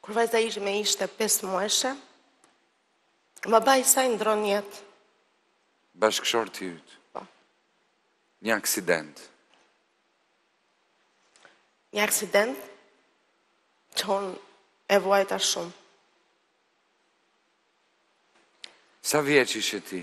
Kur vajza ime ishte 5 muajshe, baba i saj ndërron jetë. Bashkëshorti yt. Po. Një aksident. Një aksident që unë e vuajta shumë. Sa vjeç ishe ti?